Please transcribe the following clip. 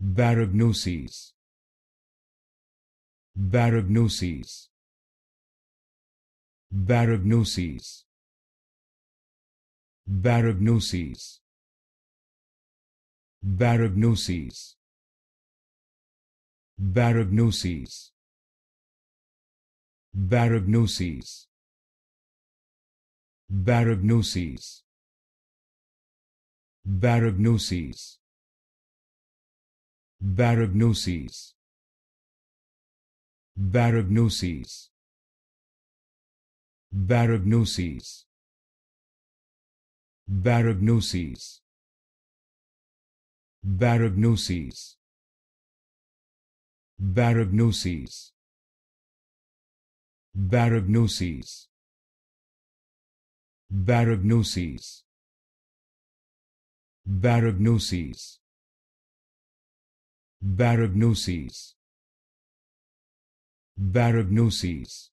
Barognoses. Barognoses. Barognoses. Barognoses. Barognoses. Barognoses. Barognoses. Barognoses. Barognoses. Barognoses. Barognoses. Barognoses. Barognoses. Barognoses. Barognoses. Barognoses. Barognoses. Barognoses.